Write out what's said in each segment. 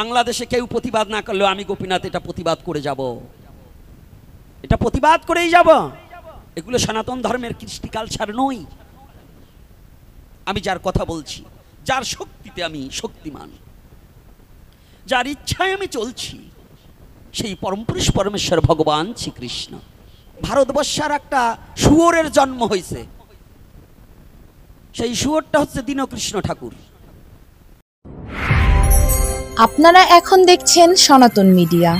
বাংলাদেশে কেউ প্রতিবাদ না করলেও আমি গোপীনাথ এটা প্রতিবাদ করে যাব। এটা প্রতিবাদ করেই যাব। এগুলো সনাতন ধর্মের কৃষ্টি কালচার নই। আমি যার কথা বলছি, যার শক্তিতে আমি শক্তিমান, যার ইচ্ছায় আমি চলছি, সেই পরমপুরুষ পরমেশ্বর ভগবান শ্রীকৃষ্ণ। ভারতবর্ষের একটা শুয়োরের জন্ম হয়েছে সেই শুয়োরটা হচ্ছে দীনকৃষ্ণ ঠাকুর। আপনারা এখন দেখছেন সনাতন মিডিয়া।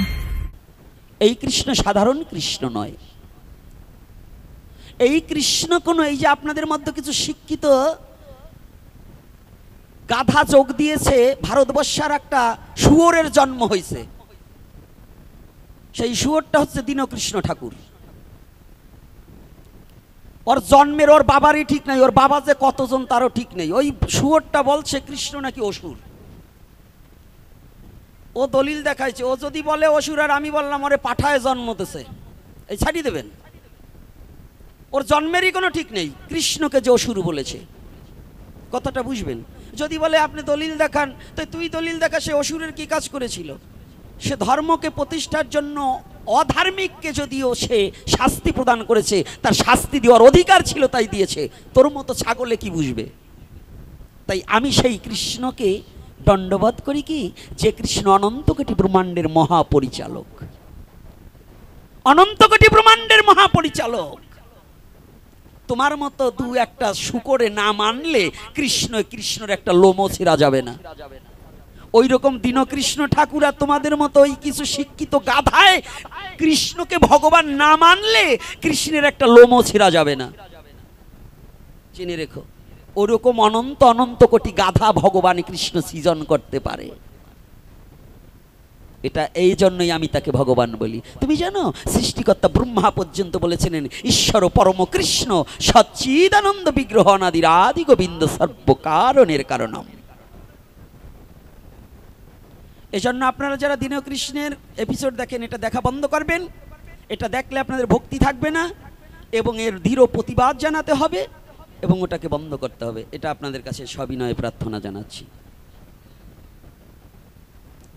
এই কৃষ্ণ সাধারণ কৃষ্ণ নয়। এই কৃষ্ণ কোনো, এই যে আপনাদের মধ্যে কিছু শিক্ষিত গাধা যোগ দিয়েছে, ভারতবর্ষের একটা শুয়োরের জন্ম হয়েছে সেই শুয়োরটা হচ্ছে দীনকৃষ্ণ ঠাকুর। ওর জন্মের, ওর বাবারই ঠিক নেই, ওর বাবা যে কতজন তারও ঠিক নেই। ওই শুয়োরটা বলছে কৃষ্ণ নাকি অসুর। ও দলিল দেখাইছে, ও যদি বলে অসুর আর আমি বললাম, ওরে পাঠায় জন্মতেছে এই ছাড়িয়ে দেবেন? ওর জন্মেরই কোনো ঠিক নেই, কৃষ্ণকে যে অসুর বলেছে। কথাটা বুঝবেন? যদি বলে, আপনি দলিল দেখান, তো তুই দলিল দেখা, সে অসুরের কি কাজ করেছিল? সে ধর্মকে প্রতিষ্ঠার জন্য, অধার্মিককে যদিও সে শাস্তি প্রদান করেছে, তার শাস্তি দেওয়ার অধিকার ছিল, তাই দিয়েছে। তোর মতো ছাগলে কি বুঝবে? তাই আমি সেই কৃষ্ণকে দণ্ডবোধ করি কি? যে কৃষ্ণ অনন্ত কোটি ব্রহ্মাণ্ডের মহাপরিচালক। অনন্ত কোটি ব্রহ্মাণ্ডের মহাপরিচালক। তোমার মতো দু একটা শুকরে না মানলে কৃষ্ণ কৃষ্ণর একটা লোমও ছিঁড়া যাবে না। ওই রকম দীনকৃষ্ণ ঠাকুর আর তোমাদের মতো ওই কিছু শিক্ষিত গাধায় কৃষ্ণকে ভগবান না মানলে কৃষ্ণের একটা লোমও ছিঁড়া যাবে না। জেনে রেখো ওরকম অনন্ত অনন্ত কোটি গাধা ভগবান কৃষ্ণ সৃজন করতে পারে। এটা এই জন্যই আমি তাকে ভগবান বলি। তুমি জানো, সৃষ্টিকর্তা ব্রহ্মা পর্যন্ত বলেছিলেন, ঈশ্বর পরম কৃষ্ণ সচ্চিদানন্দ বিগ্রহ অনাদির আদি গোবিন্দ সর্বকারণের কারণম। এজন্য আপনারা যারা দীন কৃষ্ণের এপিসোড দেখেন, এটা দেখা বন্ধ করবেন। এটা দেখলে আপনাদের ভক্তি থাকবে না এবং এর দৃঢ় প্রতিবাদ জানাতে হবে। এবং ওটাকে বন্ধ করতে হবে। এটা আপনাদের কাছে সবিনয় প্রার্থনা জানাচ্ছি।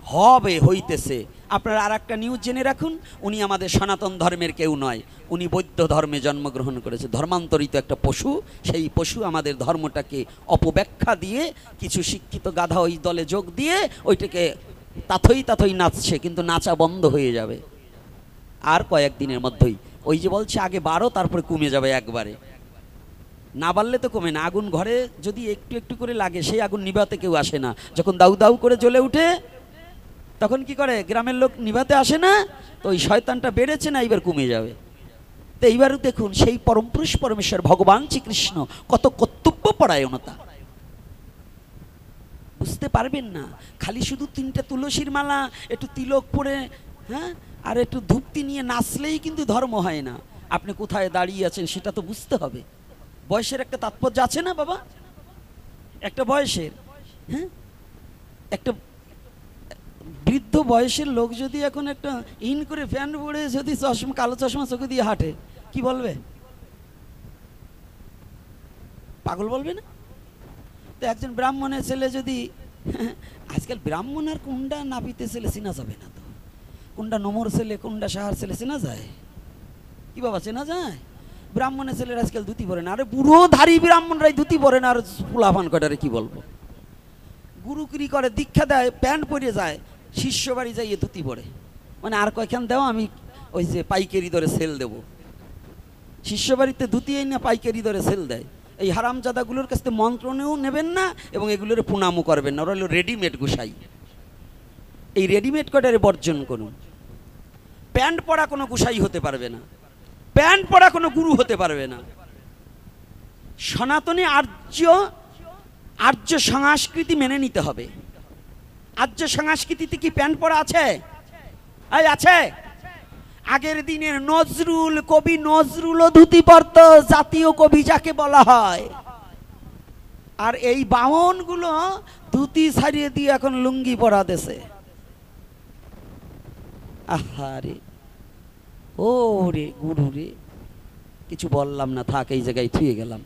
হবে, হইতেছে। আপনারা আর একটা নিউজ জেনে রাখুন, উনি আমাদের সনাতন ধর্মের কেউ নয়। উনি বৌদ্ধ ধর্মে জন্মগ্রহণ করেছে। ধর্মান্তরিত একটা পশু, সেই পশু আমাদের ধর্মটাকে অপব্যাখ্যা দিয়ে, কিছু শিক্ষিত গাধা ওই দলে যোগ দিয়ে, ওইটাকে তাথই তাথই নাচছে, কিন্তু নাচা বন্ধ হয়ে যাবে। আর কয়েকদিনের মধ্যেই। ওই যে বলছে, আগে বারো, তারপরে কমে যাবে একবারে। না বাড়লে তো কমে না। আগুন ঘরে যদি একটু একটু করে লাগে, সেই আগুন নিভাতে কেউ আসে না। যখন দাউ দাউ করে জ্বলে উঠে, তখন কি করে? গ্রামের লোক নিভাতে আসে না, তো ওই শয়তানটা বেড়েছে না, এইবার কমে যাবে। তো এইবারও দেখুন, সেই পরমপুরুষ পরমেশ্বর, ভগবান শ্রীকৃষ্ণ, কত কর্তব্য পরায়ণতা। বুঝতে পারবেন না? খালি শুধু তিনটা তুলসীর মালা, একটু তিলক পরে হ্যাঁ? আর একটু ধূপতি নিয়ে নাচলেই কিন্তু ধর্ম হয় না। আপনি কোথায় দাঁড়িয়ে আছেন, সেটা তো বুঝতে হবে। বয়সের একটা তাৎপর্য আছে না বাবা? একটা বয়সের হ্যাঁ? একটা বৃদ্ধ বয়সের লোক যদি এখন একটা ইন করে ফ্যান পড়ে যদি চশমা, কালো চশমা চোখে দিয়ে হাঁটে, কি বলবে? পাগল বলবে না? তো একজন ব্রাহ্মণের ছেলে যদি, আজকাল ব্রাহ্মণ আর কোনটা নাপিতে ছেলে চেনা যাবে না তো। কোনটা নমর ছেলে কোনটা সাহার ছেলে চেনা যায়? কি বাবা, চেনা যায়? ব্রাহ্মণের ছেলেরা আজকাল ধুতি পরে না। আরে বুড়ো ধারী ব্রাহ্মণরাই ধুতি পরে না, আর ফুলাফান কটারে কি বলব? গুরুকিরি করে দীক্ষা দেয়, প্যান্ট পরে যায়, শিষ্য বাড়ি যাইয়ে ধুতি পরে। মানে আর কয়খান দেও, আমি ওই যে পাইকারি দরে সেল দেব। শিষ্য বাড়িতে ধুতি না পাইকারি দরে সেল দেয়। এই হারামজাদাগুলোর কাছ থেকে মন্ত্রণেও নেবেন না, এবং এগুলোর প্রণামও করবেন না। ওরা হলো রেডিমেড গুসাই। এই রেডিমেড কটারে বর্জন করুন? প্যান্ট পরা কোনো গুসাই হতে পারবে না। প্যান্ট পরা কোনো গুরু হতে পারবে না। সনাতনী আর্য আর্য সংস্কৃতি মেনে নিতে হবে। আর্য সংস্কৃতিতে কি প্যান্ট পরা আছে? এই আছে। আগের দিনের নজরুল কবি নজরুলও ধুতি পরত জাতীয় কবি যাকে বলা হয়। আর এই বামনগুলো ধুতি ছাড়িয়ে দিয়ে এখন লুঙ্গি পরা দেশে। আহারে। ও রে গুরু রে, কিছু বললাম না, থাক, এই জায়গায় থুয়ে গেলাম,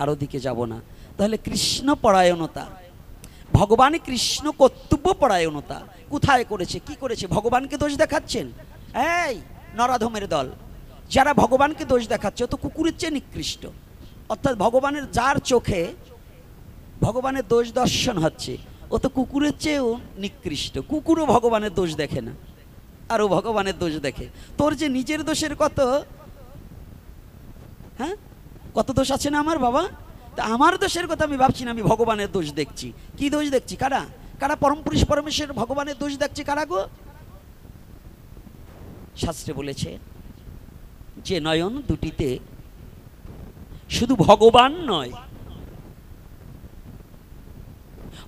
আর ওদিকে যাব না। তাহলে কৃষ্ণ পরায়ণতা, ভগবান কৃষ্ণ কর্তব্য পরায়ণতা কোথায় করেছে, কি করেছে? ভগবানকে দোষ দেখাচ্ছেন? এই, নরাধমের দল, যারা ভগবানকে দোষ দেখাচ্ছে তো কুকুরের চেয়ে নিকৃষ্ট। অর্থাৎ ভগবানের যার চোখে ভগবানের দোষ দর্শন হচ্ছে, ও তো কুকুরের চেয়েও নিকৃষ্ট। কুকুরও ভগবানের দোষ দেখে না। আর ভগবানের দোষ দেখে। তোর যে নিজের দোষের কত? হ্যাঁ? কত দোষ আছে না আমার বাবা? তা আমার দোষের কথা আমি ভাবছি না, আমি ভগবানের দোষ দেখছি। কি দোষ দেখছি? কারা? কারা পরম পুরুষ পরমেশ্বর ভগবানের দোষ দেখছে কারা গো? শাস্ত্রে বলেছে, যে নয়ন দুটিতে শুধু ভগবান নয়,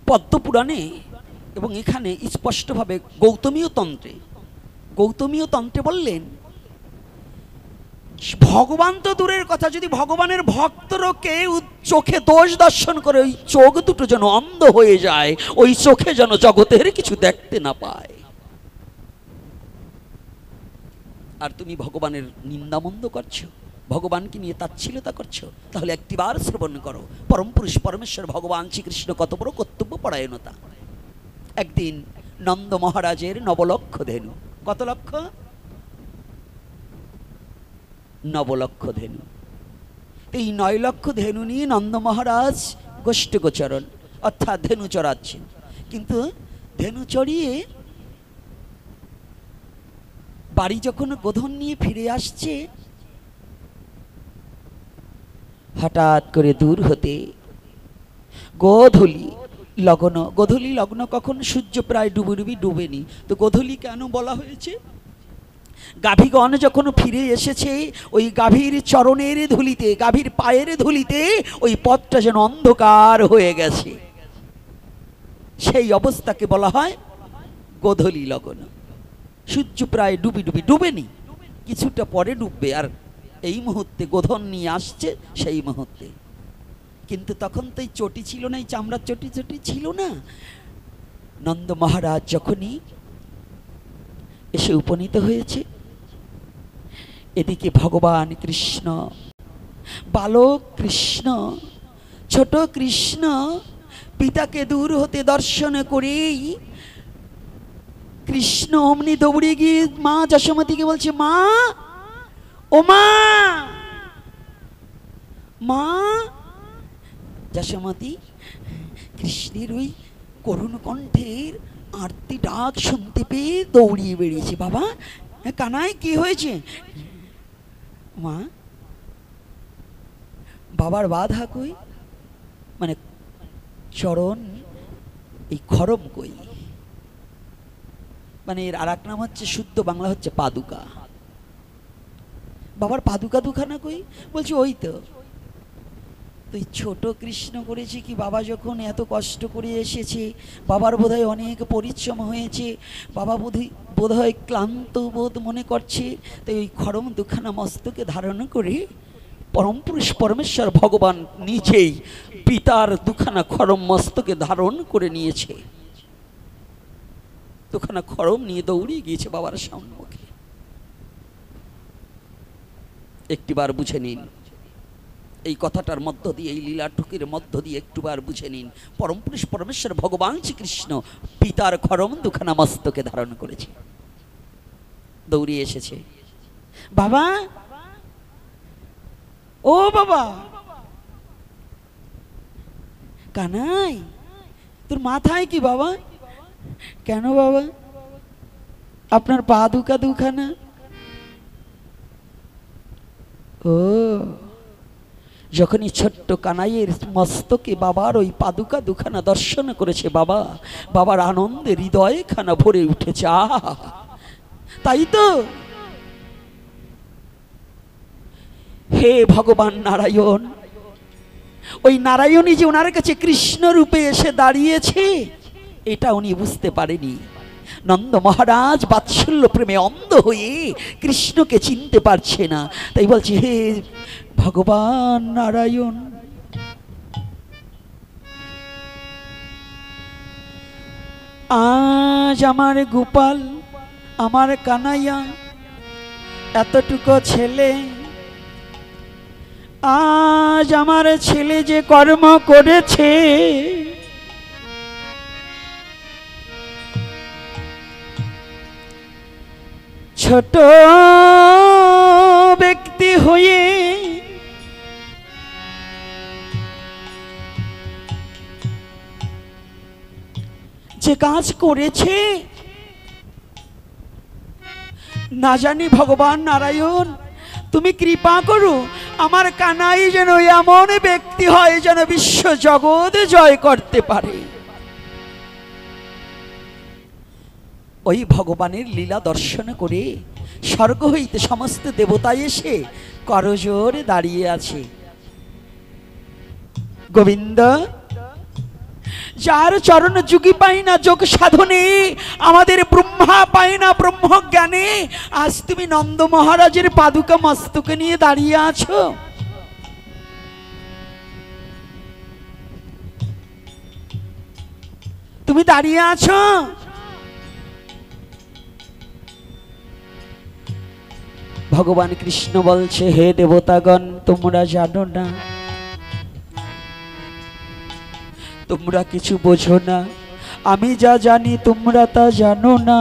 পদ্মপুরাণে এবং এখানে স্পষ্টভাবে গৌতমীয় তন্ত্রে গৌতমীয় তন্ত্রে বললেন, ভগবান তো দূরের কথা, যদি ভগবানের ভক্তরকে চোখে দোষ দর্শন করে, ওই চোখ দুটো যেন অন্ধ হয়ে যায়, ওই চোখে যেন জগতের কিছু দেখতে না পায়। আর তুমি ভগবানের নিন্দামন্দ করছ? ভগবানকে নিয়ে তাচ্ছিলতা করছ? তাহলে একটিবার শ্রবণ করো। পরম পুরুষ পরমেশ্বর ভগবান শ্রীকৃষ্ণ কত বড় কর্তব্য পরায়ণতা একদিন নন্দ মহারাজের নবলক্ষ ধেনু কত লক্ষ? নবলক্ষ ধেনু। এই নয় লক্ষ ধেনু নিয়ে নন্দ মহারাজ গোষ্ঠ গোচরণ, অর্থাৎ ধেনু চড়াচ্ছেন। কিন্তু ধেনু চড়িয়ে বাড়ি যখন গোধন নিয়ে ফিরে আসছে, হঠাৎ করে দূর হতে গোধূলি লগ্ন। গোধূলি লগ্ন কখন সূর্য প্রায় ডুবে ডুবি ডুবেনি। তো গোধূলি কেন বলা হয়েছে? গাভীগণ যখন ফিরে এসেছে, ওই গাভীর চরণের ধুলিতে, গাভীর পায়ের ধুলিতে ওই পথটা যেন অন্ধকার হয়ে গেছে। সেই অবস্থাকে বলা হয় গোধূলি লগ্ন। সূর্য প্রায় ডুবি ডুবি ডুবেনি। কিছুটা পরে ডুববে। আর এই মুহূর্তে গোধন নিয়ে আসছে সেই মুহূর্তে। কিন্তু তখন তো এই চটি ছিল না, এই চামড়ার চটি চটি ছিল না। নন্দ মহারাজ যখনই এসে উপনীত হয়েছে, এদিকে ভগবান কৃষ্ণ, বালক কৃষ্ণ, ছোট কৃষ্ণ পিতাকে দূর হতে দর্শন করেই কৃষ্ণ অমনি দৌড়ে গিয়ে মা যশোমতীকে বলছে, মা, ও মা মা যশোমতী, কৃষ্ণের ওই করুণ কণ্ঠের আরতি ডাক শুনতে পেয়ে দৌড়িয়ে বেরিয়েছে। বাবা কানাই কি হয়েছে? মা, বাবার বাধা কই? মানে চরণ, এই খরম কই? মানে এর আর নাম হচ্ছে শুদ্ধ, বাংলা হচ্ছে পাদুকা। বাবার পাদুকা দুখানা কই? বলছি ওই তো। তুই ছোট কৃষ্ণ করেছি কি বাবা যখন এত কষ্ট করে এসেছে, বাবার বোধহয় অনেক পরিশ্রম হয়েছে, বাবা বোধহয় বোধহয় ক্লান্ত বোধ মনে করছে, তাই ওই খরম দুখানা মস্তকে ধারণ করে পরম পুরুষ পরমেশ্বর ভগবান নিজেই পিতার দুখানা খরম মস্তকে ধারণ করে নিয়েছে। দুখানা খরম নিয়ে দৌড়িয়ে গিয়েছে বাবার সম্মুখে একটিবার বুঝে নিন। এই কথাটার মধ্য দিয়ে, এই লীলা লীলাটুকির মধ্য দিয়ে একটুবার বুঝে নিন। পরম পুরুষ পরমেশ্বর ভগবান শ্রীকৃষ্ণ পিতার খরম দুখানা মস্তকে ধারণ করেছে। দৌড়িয়ে এসেছে। বাবা! ও বাবা! কানাই, তোর মাথায় কি বাবা? কেন বাবা? আপনার পা দুকা দুখানা। ও। যখনই ছোট্ট কানাইয়ের মস্তকে বাবার ওই পাদুকা দুখানা দর্শন করেছে বাবা, বাবার আনন্দে হৃদয় খানা ভরে উঠেছে, আহা! তাই তো? হে ভগবান নারায়ণ, ওই নারায়ণী যে ওনার কাছে কৃষ্ণ রূপে এসে দাঁড়িয়েছে, এটা উনি বুঝতে পারেনি। নন্দ মহারাজ বাৎসল্য প্রেমে অন্ধ হয়ে কৃষ্ণকে চিনতে পারছে না। তাই বলছে, হে ভগবান নারায়ণ। আজ আমার গোপাল, আমার কানাইয়া, এতটুকু ছেলে। আজ আমার ছেলে যে কর্ম করেছে, ছোট ব্যক্তি হয়ে যে কাজ করেছে। না জানি ভগবান নারায়ণ, তুমি কৃপা করো, আমার কানাই যেন এমন ব্যক্তি হয় যেন বিশ্ব জগৎ জয় করতে পারে। ওই ভগবানের লীলা দর্শন করে স্বর্গ হইতে সমস্ত দেবতা এসে করজোরে দাঁড়িয়ে আছে। গোবিন্দ যার চরণ যুগি পাই না যোগ সাধনে, আমাদের ব্রহ্মা পাই না ব্রহ্ম জ্ঞানে আজ তুমি নন্দ মহারাজের পাদুকা মস্তকে নিয়ে দাঁড়িয়ে আছো। তুমি দাঁড়িয়ে আছো? ভগবান কৃষ্ণ বলছে, হে দেবতাগণ, তোমরা জানো না তোমরা কিছু বোঝো না। আমি যা জানি তোমরা তা জানো না।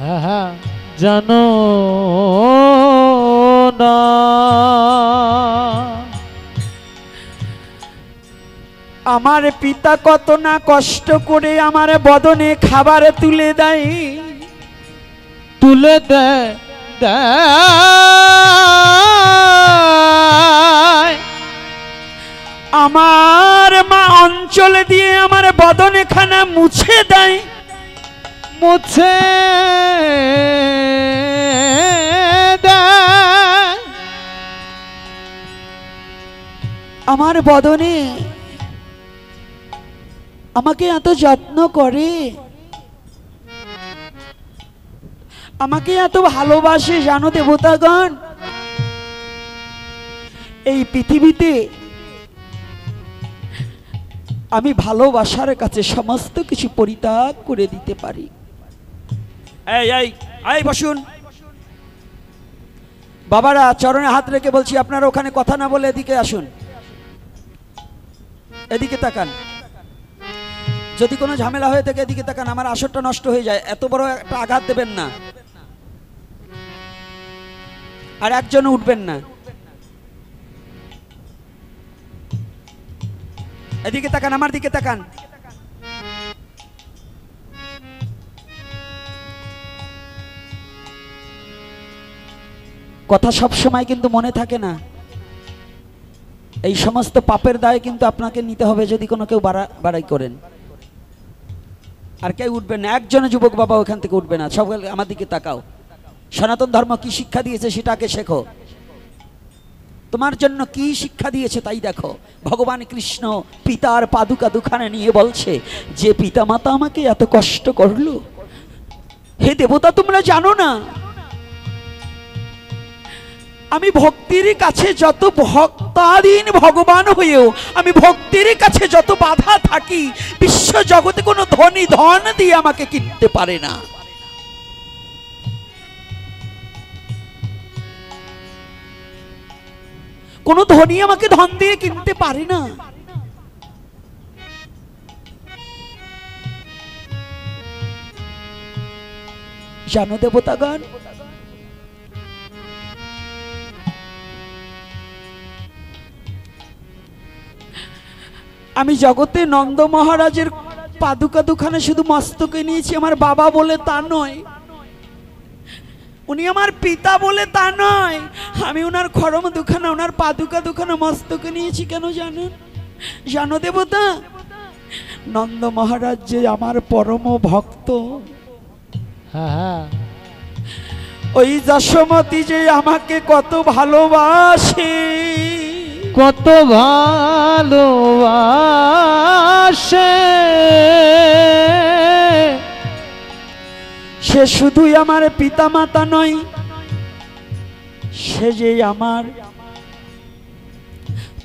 হ্যাঁ হ্যাঁ জানো না। আমার পিতা কত না কষ্ট করে আমার বদনে খাবার তুলে দেয়। তুলে দে দেয় আমার মা অঞ্চল দিয়ে আমার বদনে খানা মুছে দেয়। মুছে আমার বদনে আমাকে এত যত্ন করে। আমাকে এত ভালোবাসে জানো দেবতাগণ। এই পৃথিবীতে আমি ভালোবাসার কাছে সমস্ত কিছু পরিত্যাগ করে দিতে পারি। এই এই এই বসুন। বাবারা চরণে হাত রেখে বলছি আপনারা ওখানে কথা না বলে এদিকে আসুন। এদিকে তাকান। যদি কোনো ঝামেলা হয়ে থাকে এদিকে তাকান। আমার আসরটা নষ্ট হয়ে যায়। এত বড় একটা আঘাত দেবেন না। আর একজন উঠবেন না। এদিকে তাকান আমার দিকে তাকান কথা সব সময় কিন্তু মনে থাকে না। এই সমস্ত পাপের দায় কিন্তু আপনাকে নিতে হবে যদি কোনো কেউ বাড়া বাড়াই করেন। আর কেউ উঠবে না। একজন যুবক বাবা ওখান থেকে উঠবে না। সব আমার দিকে তাকাও। সনাতন ধর্ম কি শিক্ষা দিয়েছে সেটাকে শেখো। তোমার জন্য কি শিক্ষা দিয়েছে তাই দেখো। ভগবান কৃষ্ণ পিতার পাদুকা দুখানে নিয়ে বলছে, যে পিতা মাতা আমাকে এত কষ্ট করল, হে দেবতা, তোমরা জানো না, আমি ভক্তির কাছে যত ভক্তাধীন ভগবান হয়েও, আমি ভক্তির কাছে যত বাধা থাকি বিশ্ব জগতে কোনো ধনী ধন দিয়ে আমাকে কিনতে পারে না। কোনো ধনী আমাকে ধন দিয়ে কিনতে পারে না। জানো দেবতাগণ, আমি জগতে নন্দ মহারাজের পাদুকা দুখানে শুধু মস্তকে নিয়েছি, আমার বাবা বলে তা নয়। উনি আমার পিতা বলে তা নয়। আমি ওনার খরম দুখানা ওনার পাদুকা দুখানা মস্তকে নিয়েছি কেন জানেন? জানো দেবতা নন্দ মহারাজ যে আমার পরম ভক্ত। হ্যাঁ হ্যাঁ। ওই যশোমতি যে আমাকে কত ভালোবাসে। কত ভালোবাসে। সে শুধুই আমার পিতা মাতা নয়, সে যে আমার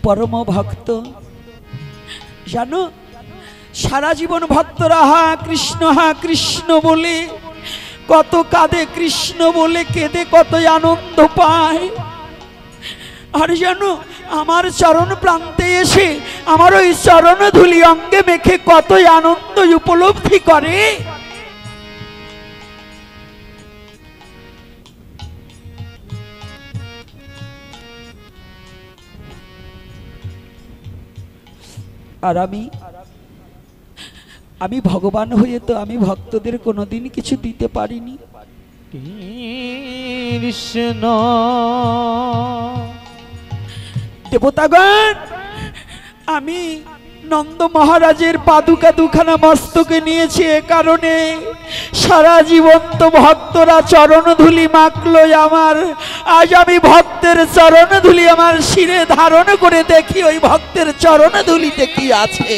পরম ভক্ত জানো, সারা জীবন ভক্তরা হা কৃষ্ণ হা কৃষ্ণ বলে, কত কাঁদে কৃষ্ণ বলে, কেঁদে কত আনন্দ পায়। আর যেন আমার চরণ প্রান্তে এসে, আমার ওই চরণ ধুলি অঙ্গে মেখে কত আনন্দ উপলব্ধি করে। আর আমি আমি ভগবান হয়ে তো আমি ভক্তদের কোনোদিন কিছু দিতে পারিনি। কৃষ্ণ? দেবতাগণ আমি নন্দ মহারাজের পাদুকা দুখানা মস্তকে নিয়েছে এ কারণে সারা জীবন তো ভক্তরা চরণ ধুলি মাখলো আমার। আজ আমি ভক্তের চরণ ধুলি আমার শিরে ধারণ করে দেখি, ওই ভক্তের চরণ ধুলিতে কি আছে।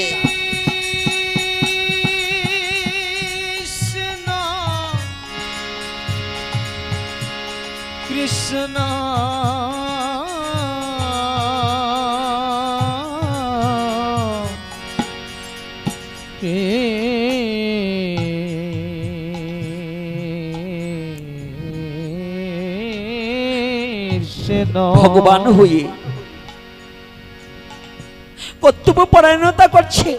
কৃষ্ণ। ভগবান হয়ে কর্তব্য পরায়ণতা করছে।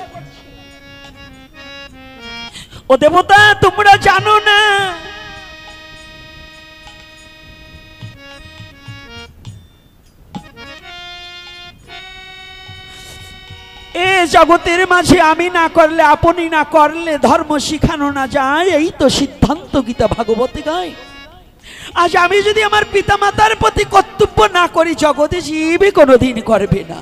ও দেবতা, তোমরা জানো না? এ জগতের মাঝে আমি না করলে, আপনি না করলে ধর্ম শিখানো না যায়, এই তো সিদ্ধান্ত গীতা ভাগবতে গায়। আজ আমি যদি আমার পিতামাতার প্রতি কর্তব্য না করি, জগতে জীবে কোনোদিন করবে না।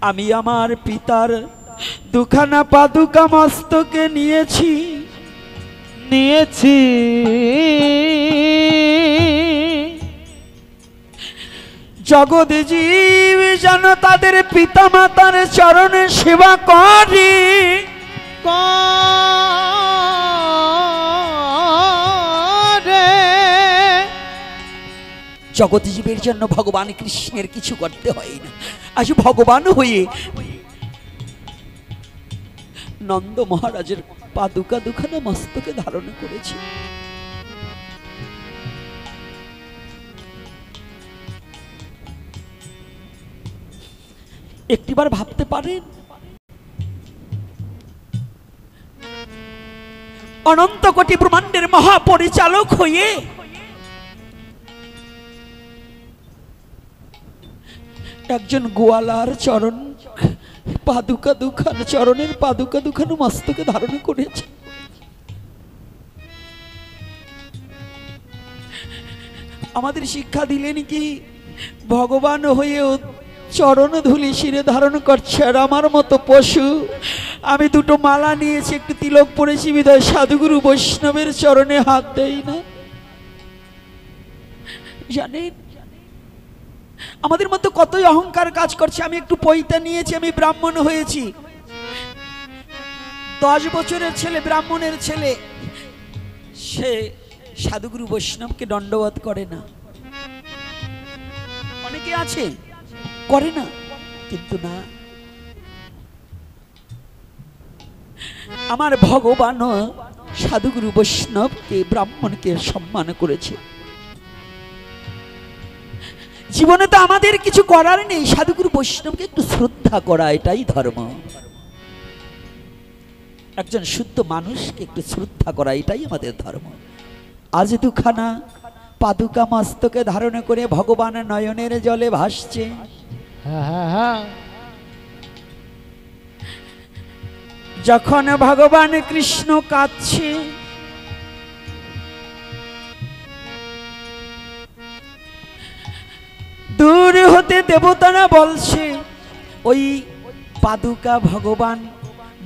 আমি আমার পিতার দুখানা পাদুকা মস্তকে নিয়েছি নিয়েছি। জগৎ জীব যেন তাদের পিতামাতার চরণে সেবা করে করে। জগৎ জীবের জন্য ভগবান কৃষ্ণের কিছু করতে হয় না। আজ ভগবান হয়ে নন্দ মহারাজের পাদুকা দুখানা মস্তকে ধারণ করেছে। একটিবার ভাবতে পারেন? অনন্ত কোটি ব্রহ্মাণ্ডের মহাপরিচালক হয়ে একজন গোয়ালার চরণ, পাদুকা দুখান, চরণের পাদুকা দুখান মস্তকে ধারণ করেছে। আমাদের শিক্ষা দিলেন কি, ভগবান হয়েও চরণ ধুলি শিরে ধারণ করছে, আর আমার মতো পশু। আমি দুটো মালা নিয়েছি, একটু তিলক পরেছি বিদায় সাধুগুরু বৈষ্ণবের চরণে হাত দেই না। জানেন আমাদের মধ্যে কতই অহংকার কাজ করছে, আমি একটু পৈতা নিয়েছি, আমি ব্রাহ্মণ হয়েছি। দশ বছরের ছেলে, ব্রাহ্মণের ছেলে। সে সাধুগুরু বৈষ্ণবকে দণ্ডবোধ করে না। অনেকে আছে, করে না, কিন্তু না। আমার ভগবান সাধুগুরু বৈষ্ণবকে, ব্রাহ্মণকে সম্মান করেছে। জীবনে তো আমাদের কিছু করার নেই। সাধুগুরু বৈষ্ণবকে একটু শ্রদ্ধা করা এটাই ধর্ম। একজন শুদ্ধ মানুষকে একটু শ্রদ্ধা করা এটাই আমাদের ধর্ম। আজ দুখানা পাদুকা মস্তকে ধারণ করে ভগবান নয়নের জলে ভাসছে। হ্যাঁ হ্যাঁ হ্যাঁ। যখন ভগবান কৃষ্ণ কাঁদছে দূর হতে দেবতারা বলছে ওই পাদুকা ভগবান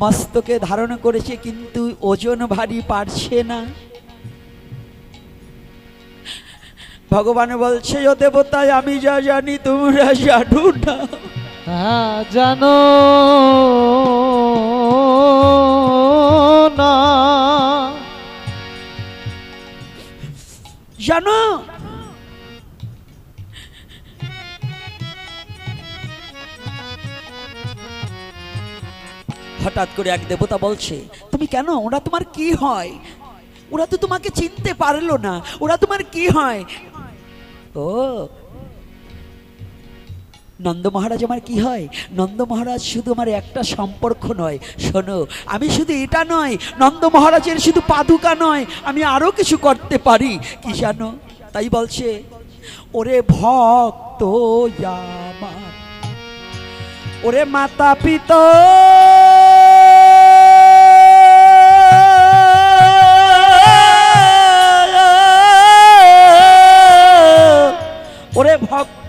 মস্তকে ধারণ করেছে কিন্তু ওজন ভারী পারছে না। ভগবান বলছে ও দেবতায় আমি যা জানি তোমরা জানো না। জানো না। জানো? হঠাৎ করে এক দেবতা বলছে, তুমি কেন? ওরা তোমার কি হয়? ওরা তো তোমাকে চিনতে পারল না। ওরা তোমার কি হয়? ও, নন্দ মহারাজ, আমার কি হয়? নন্দ মহারাজ শুধু আমার একটা সম্পর্ক নয়। শোনো, আমি শুধু এটা নয়, নন্দ মহারাজের শুধু পাদুকা নয়, আমি আরও কিছু করতে পারি। কি জানো? তাই বলছে, ওরে ভক্ত ওরে মাতা পিতা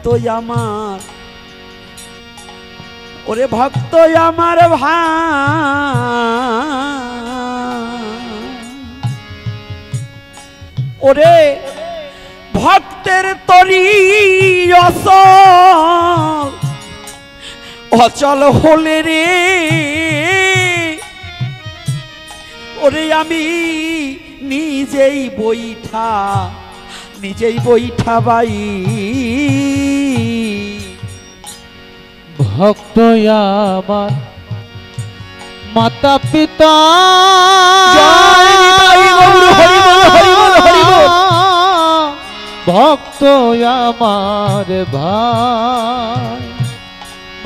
ভক্ত আমার। ওরে ভক্ত আমার ভাই। ওরে ভক্তের তরি অসল অচল হলে রে। ওরে আমি নিজেই বৈঠা নিজেই বৈঠা বাই ভক্ত আমার। মাতা পিতা। ভক্ত আমার ভাই।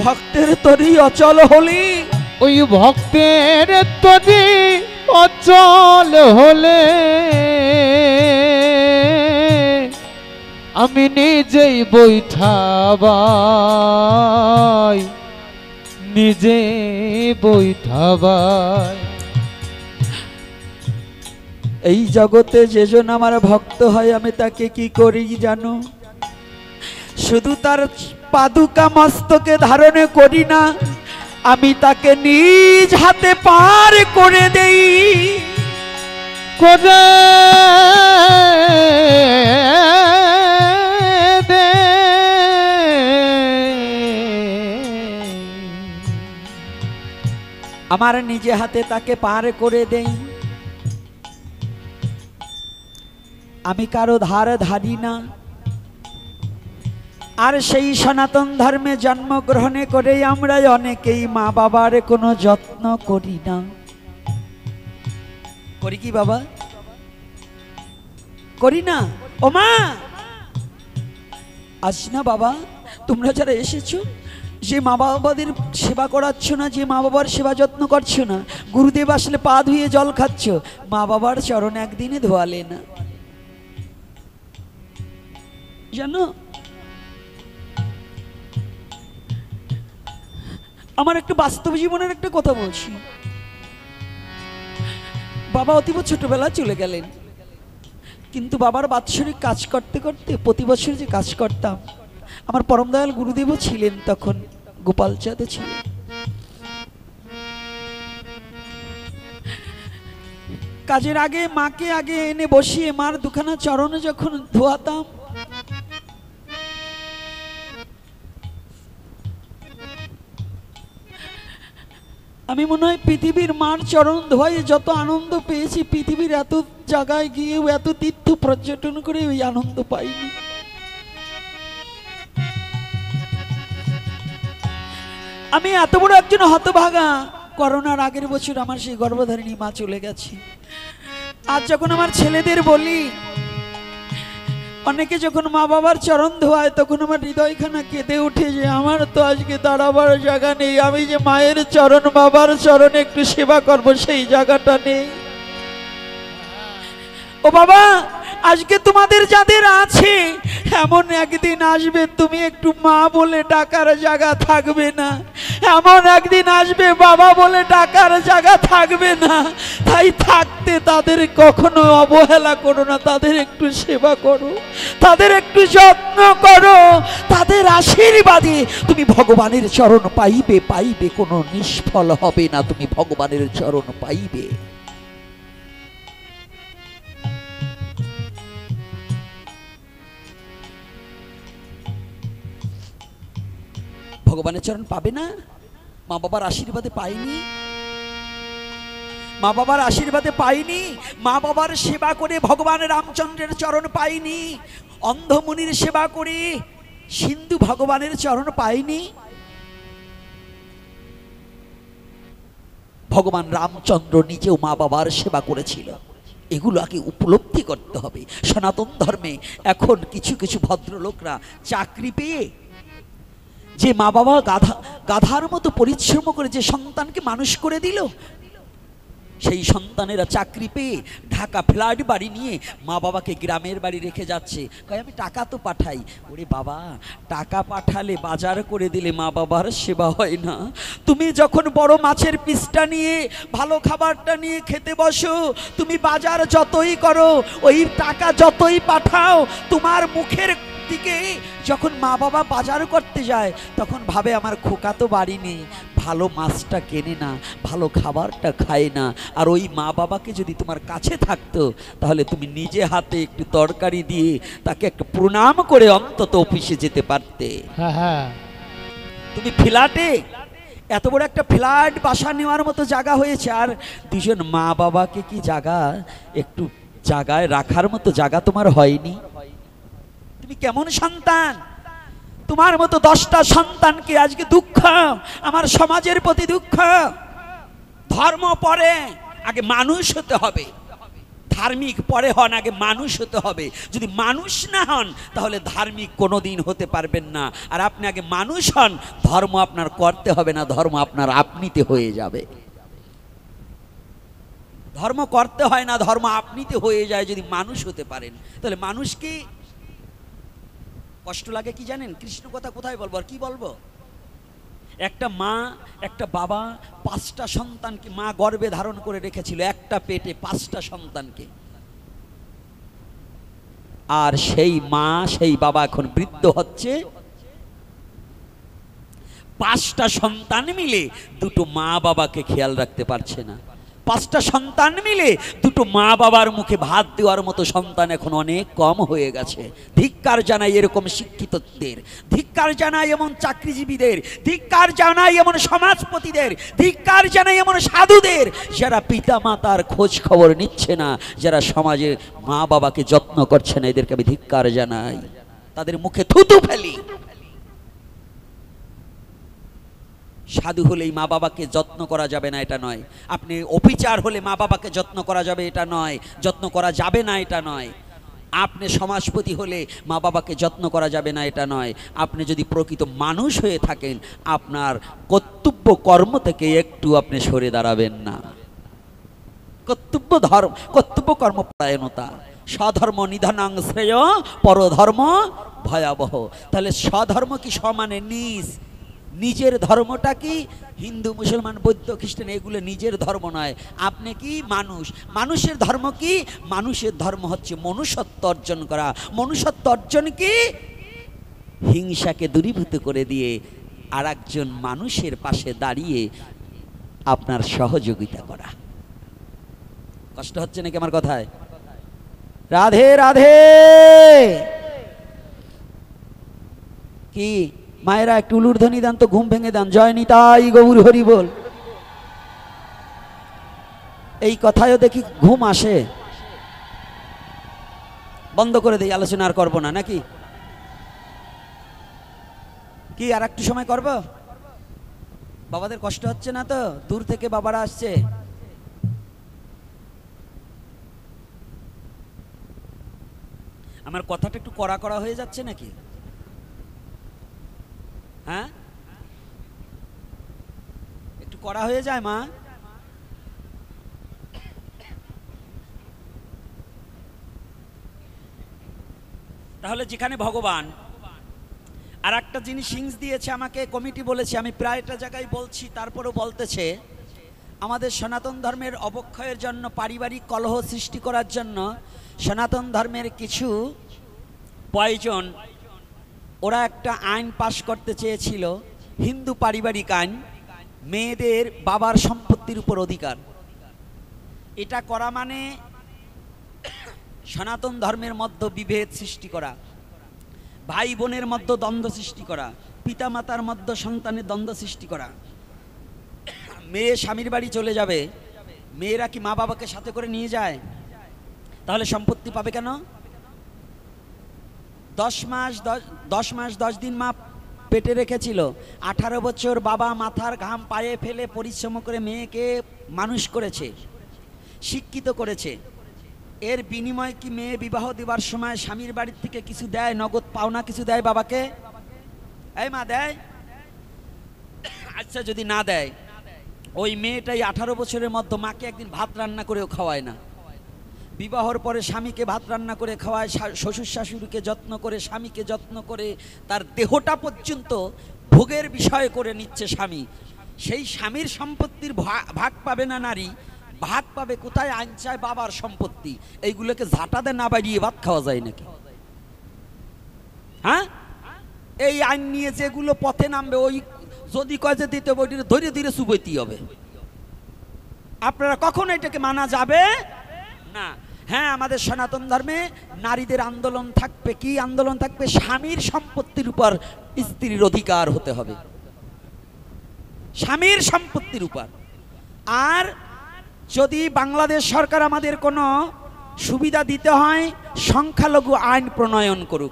ভক্তের তরি অচল হলি। ওই ভক্তের তরি অচল হলে। আমি নিজেই বৈঠাবাই নিজে বৈঠাবাই এই জগতে যেজন আমার ভক্ত হয় আমি তাকে কি করি জানো? শুধু তার পাদুকা মস্তকে ধারণে করি না আমি তাকে নিজ হাতে পার করে দেই। করে আমার নিজে হাতে তাকে পার করে দেই। আমি কারও ধার ধারি না। আর সেই সনাতন ধর্মে জন্মগ্রহণে করেই আমরা অনেকেই মা বাবার কোনো যত্ন করি না। করি কি বাবা? করি না? ও মা! আজ না বাবা, তোমরা যারা এসেছ যে মা বাবাদের সেবা করাচ্ছ না, যে মা বাবার সেবা যত্ন করছ না, গুরুদেব আসলে পা ধুয়ে জল খাচ্ছ মা বাবার চরণ একদিনে ধোয়ালে না। জানো? আমার একটা বাস্তব জীবনের একটা কথা বলছি। বাবা অতীব ছোটবেলা চলে গেলেন। কিন্তু বাবার বাৎসরিক কাজ করতে করতে প্রতি বছর যে কাজ করতাম, আমার পরম দয়াল গুরুদেবও ছিলেন তখন। গোপাল চাঁদও ছিলেন কাজের আগে মাকে আগে এনে বসিয়ে মার দুখানা চরণে যখন ধোয়াতাম, আমি মনে হয় পৃথিবীর মার চরণ ধোয়ায় যত আনন্দ পেয়েছি, পৃথিবীর এত জায়গায় গিয়েও এত তীর্থ পর্যটন করে ওই আনন্দ পাইনি। আমি এত বড় একজন হতভাগা। করোনার আগের বছর আমার সেই গর্ভধারিণী মা চলে গেছে। আর যখন আমার ছেলেদের বলি, অনেকে যখন মা বাবার চরণ ধোয়ায়, তখন আমার হৃদয়খানা কেঁদে উঠে যে আমার তো আজকে দাঁড়াবার জায়গা নেই। আমি যে মায়ের চরণ, বাবার চরণে একটু সেবা করব, সেই জায়গাটা নেই। ও বাবা, আজকে তোমাদের যাদের আছে, এমন একদিন আসবে, তুমি একটু মা বলে ডাকার জায়গা থাকবে না। এমন একদিন আসবে, বাবা বলে ডাকার জায়গা থাকবে না। তাই থাকতে তাদের কখনো অবহেলা করো না, তাদের একটু সেবা করো, তাদের একটু যত্ন করো, তাদের আশীর্বাদে তুমি ভগবানের চরণ পাইবে পাইবে, কোনো নিষ্ফল হবে না, তুমি ভগবানের চরণ পাইবে। ভগবানের চরণ পাবে না? মা বাবার আশীর্বাদে পাইনি মা বাবার আশীর্বাদে পাইনি মা বাবার সেবা করে ভগবান রামচন্দ্রের চরণ পাইনি অন্ধমুনির সেবা করে সিন্ধু ভগবানের চরণ পাইনি ভগবান রামচন্দ্র নিজেও মা বাবার সেবা করেছিল। এগুলো আগে উপলব্ধি করতে হবে। সনাতন ধর্মে এখন কিছু কিছু ভদ্রলোকরা চাকরি পেয়ে যে মা বাবা গাধা, গাধার মতো পরিশ্রম করে যে সন্তানকে মানুষ করে দিল, সেই সন্তানেরা চাকরি পেয়ে ঢাকা ফ্ল্যাট বাড়ি নিয়ে মা বাবাকে গ্রামের বাড়ি রেখে যাচ্ছে। কয়, আমি টাকা তো পাঠাই। ওরে বাবা, টাকা পাঠালে বাজার করে দিলে মা বাবার সেবা হয় না। তুমি যখন বড় মাছের পিসটা নিয়ে, ভালো খাবারটা নিয়ে খেতে বসো, তুমি বাজার যতই করো, ওই টাকা যতই পাঠাও, তোমার মুখের দিকে যখন মা বাবা বাজার করতে যায় তখন ভাবে আমার খোকা তো বাড়ি নেই ভালো মাছটা কেনে না ভালো খাবারটা খায় না। আর ওই মা বাবাকে যদি তোমার কাছে থাকতো তাহলে তুমি নিজে হাতে একটু তরকারি দিয়ে তাকে একটু প্রণাম করে অন্তত অফিসে যেতে পারতে। হ্যাঁ হ্যাঁ। তুমি ফ্ল্যাটে? এত বড় একটা ফ্ল্যাট বাসা নেওয়ার মতো জায়গা হয়েছে আর দুজন মা বাবাকে কি জায়গা একটু জায়গায় রাখার মতো জায়গা তোমার হয়নি? তুমি কেমন সন্তান? তোমার মতো দশটা সন্তানকে আজকে দুঃখ, আমার সমাজের প্রতি দুঃখ। ধর্ম পরে, আগে মানুষ হতে হবে। ধার্মিক পরে হন, আগে মানুষ হতে হবে। যদি মানুষ না হন, তাহলে ধার্মিক কোনো দিন হতে পারবেন না। আর আপনি আগে মানুষ হন, ধর্ম আপনার করতে হবে না, ধর্ম আপনার আপনিতে হয়ে যাবে। ধর্ম করতে হয় না, ধর্ম আপনিতে হয়ে যায় যদি মানুষ হতে পারেন। তাহলে মানুষ কি কষ্ট লাগে কি জানেন? কৃষ্ণ কথা কোথায় বলব আর কি বলব? একটা মা, একটা বাবা পাঁচটা সন্তানকে মা গর্ভে ধারণ করে রেখেছিল, একটা পেটে পাঁচটা সন্তানকে। আর সেই মা, সেই বাবা এখন বৃদ্ধ হচ্ছে। পাঁচটা সন্তান মিলে দুটো মা বাবাকে খেয়াল রাখতে পারছে না। পাঁচটা সন্তান মিলে দুটো মা বাবার মুখে ভাত দেওয়ার মতো সন্তান এখন অনেক কম হয়ে গেছে। ধিক্কার জানাই এরকম শিক্ষিতদের, ধিক্কার জানাই এমন চাকরিজীবীদের, ধিক্কার জানাই এমন সমাজপতিদের, ধিক্কার জানাই এমন সাধুদের যারা পিতা মাতার খোঁজ খবর নিচ্ছে না, যারা সমাজে মা বাবাকে যত্ন করছে না, এদেরকে আমি ধিক্কার জানাই। তাদের মুখে থুতু ফেলি। সাধু হলেই মা বাবাকে যত্ন করা যাবে না, এটা নয়। আপনি অফিচার হলে মা বাবাকে যত্ন করা যাবে, এটা নয়। যত্ন করা যাবে না, এটা নয়। আপনি সমাজপতি হলে মা বাবাকে যত্ন করা যাবে না, এটা নয়। আপনি যদি প্রকৃত মানুষ হয়ে থাকেন, আপনার কর্তব্য কর্ম থেকে একটু আপনি সরে দাঁড়াবেন না। কর্তব্য ধর্ম, কর্তব্য কর্মপরায়ণতা স্বধর্ম নিধনাং শ্রেয়, পরধর্ম ভয়াবহ। তাহলে স্বধর্ম কি সমানে নিজ? নিজের ধর্মটা কি? হিন্দু, মুসলমান, বৌদ্ধ, খ্রিস্টান, এগুলো নিজের ধর্ম নয়। আপনি কি? মানুষ। মানুষের ধর্ম কি? মানুষের ধর্ম হচ্ছে মনুষ্যত্ব অর্জন করা। মনুষ্যত্ব অর্জন কি? হিংসাকে দূরীভূত করে দিয়ে আর একজন মানুষের পাশে দাঁড়িয়ে আপনার সহযোগিতা করা। কষ্ট হচ্ছে নাকি আমার কথায়? রাধে রাধে! কি? মায়েরা একটু উলুর্ধ্বনি দান তো ঘুম ভেঙে দেন। জয় নিতাই গৌর হরি বল। এই কথায়ও দেখি ঘুম আসে। বন্ধ করে দিই, আলোচনা আর করব না, নাকি? কি আর একটু সময় করব? বাবাদের কষ্ট হচ্ছে না তো? দূর থেকে বাবারা আসছে। আমার কথাটা একটু কড়া করা হয়ে যাচ্ছে নাকি? হ্যাঁ? একটু করা হয়ে যায়, মা। তাহলে যেখানে ভগবান আর একটা জিনিস হিংস দিয়েছে আমাকে, কমিটি বলেছে, আমি প্রায়টা জায়গায় বলছি, তারপরেও বলতেছে, আমাদের সনাতন ধর্মের অবক্ষয়ের জন্য, পারিবারিক কলহ সৃষ্টি করার জন্য, সনাতন ধর্মের কিছু প্রয়োজন ওরা একটা আইন পাশ করতে চেয়েছিল, হিন্দু পারিবারিক আইন, মেয়েদের বাবার সম্পত্তির উপর অধিকার। এটা করা মানে সনাতন ধর্মের মধ্যে বিভেদ সৃষ্টি করা, ভাই বোনের মধ্যে দ্বন্দ্ব সৃষ্টি করা পিতা মাতার মধ্যে সন্তানের দ্বন্দ্ব সৃষ্টি করা। মেয়ে স্বামীর বাড়ি চলে যাবে, মেয়েরা কি মা বাবাকে সাথে করে নিয়ে যায়? তাহলে সম্পত্তি পাবে কেন? দশ মাস দশ- মাস দশ দিন মা পেটে রেখেছিল। আঠারো বছর বাবা মাথার ঘাম পায়ে ফেলে পরিশ্রম করে মেয়েকে মানুষ করেছে, শিক্ষিত করেছে। এর বিনিময়ে কি মেয়ে বিবাহ দেবার সময় স্বামীর বাড়ির থেকে কিছু দেয়, নগদ পাওনা কিছু দেয় বাবাকে? এই মা, দেয়। আচ্ছা যদি না দেয়, ওই মেয়েটাই আঠারো বছরের মধ্যে মাকে একদিন ভাত রান্না করেও খাওয়ায় না। বিবাহর পরে স্বামীকে ভাত রান্না করে খাওয়ায় শ্বশুর শাশুড়িকে যত্ন করে, স্বামীকে যত্ন করে তার দেহটা পর্যন্ত ভোগের বিষয় করে নিচ্ছে স্বামী। সেই স্বামীর সম্পত্তির ভাগ পাবে না নারী ভাগ পাবে কোথায় আইন চায় বাবার সম্পত্তি। এইগুলোকে ঝাঁটাতে না বাড়িয়ে ভাত খাওয়া যায় নাকি? হ্যাঁ? এই আইন নিয়ে যেগুলো পথে নামবে, ওই যদি কয় যে দিতে হবে, ওইটা ধীরে ধীরে সুবইতে হবে। আপনারা কখন এটাকে মানা যাবে? না। হ্যাঁ আমাদের সনাতন ধর্মে নারীদের আন্দোলন থাকবে কি আন্দোলন থাকবে? স্বামীর সম্পত্তির উপর স্ত্রীর অধিকার হতে হবে। স্বামীর সম্পত্তির উপর। আর যদি বাংলাদেশ সরকার আমাদের কোনো সুবিধা দিতে হয়, সংখ্যালঘু আইন প্রণয়ন করুক।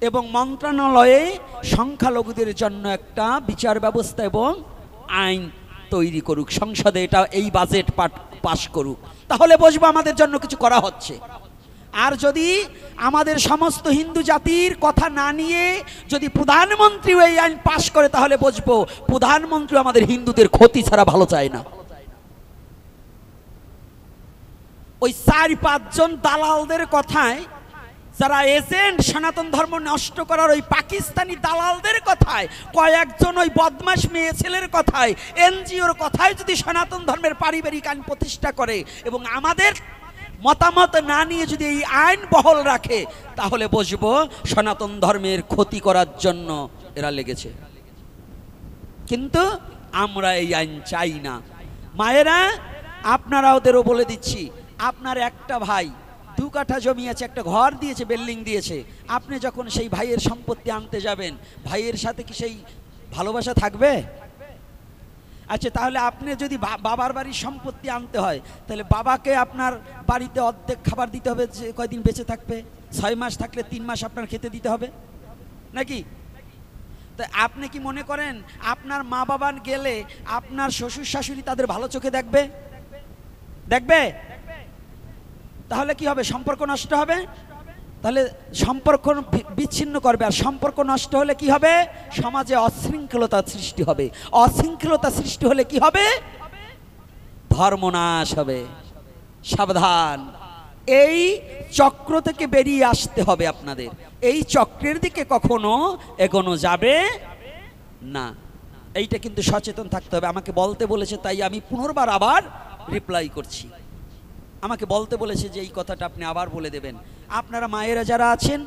এবং মন্ত্রণালয়ে সংখ্যালঘুদের জন্য একটা বিচার ব্যবস্থা এবং আইন তৈরি করুক। সংসদে এটা এই বাজেট পাঠ পাশ করুক। তাহলে বসবো, আমাদের জন্য কিছু করা হচ্ছে। আর যদি আমাদের সমস্ত হিন্দু জাতির কথা না নিয়ে যদি প্রধানমন্ত্রী এই আইন পাশ করে, তাহলে বসবো প্রধানমন্ত্রী আমাদের হিন্দুদের ক্ষতি ছাড়া ভালো চায় না। ওই চার পাঁচজন দালালদের কথায় যারা এজেন্ট সনাতন ধর্ম নষ্ট করার ওই পাকিস্তানি দালালদের কথায়, কয়েকজন ওই বদমাস মেয়ে ছেলের কথায়, এনজিওর কথায় যদি সনাতন ধর্মের পারিবারিক আইন প্রতিষ্ঠা করে এবং আমাদের মতামত না নিয়ে যদি এই আইন বহল রাখে, তাহলে বুঝব সনাতন ধর্মের ক্ষতি করার জন্য এরা লেগেছে। কিন্তু আমরা এই আইন চাই না। মায়েরা আপনারা ওদেরও বলে দিচ্ছি, আপনার একটা ভাই দু কাঠা জমি আছে একটা ঘর দিয়েছে বিল্ডিং দিয়েছে। আপনি যখন সেই ভাইয়ের সম্পত্তি আনতে যাবেন, ভাইয়ের সাথে কি সেই ভালোবাসা থাকবে? আচ্ছা তাহলে আপনি যদি বাবার বাড়ির সম্পত্তি আনতে হয়, তাহলে বাবাকে আপনার বাড়িতে অর্ধেক খাবার দিতে হবে, যে কয়দিন বেঁচে থাকবে? ছয় মাস থাকলে তিন মাস আপনার খেতে দিতে হবে? নাকি? তা আপনি কি মনে করেন, আপনার মা বাবা গেলে আপনার শ্বশুর শাশুড়ি তাদের ভালো চোখে দেখবে? দেখবে? তাহলে কি হবে? সম্পর্ক নষ্ট হবে? তাহলে সম্পর্ক বিচ্ছিন্ন করবে। আর সম্পর্ক নষ্ট হলে কি হবে? সমাজে অশৃঙ্খলতা সৃষ্টি হবে। অশৃঙ্খলতা সৃষ্টি হলে কি হবে? ধর্মনাশ হবে। সাবধান। এই চক্র থেকে বেরিয়ে আসতে হবে আপনাদের। এই চক্রের দিকে কখনো এগোনো যাবে না। এইটা কিন্তু সচেতন থাকতে হবে। আমাকে বলতে বলেছে, তাই আমি পুনর্বার আবার রিপ্লাই করছি। আমাকে বলতে বলেছে যে এই কথাটা আপনি আবার বলে দেবেন। আপনারা মায়েরা যারা আছেন,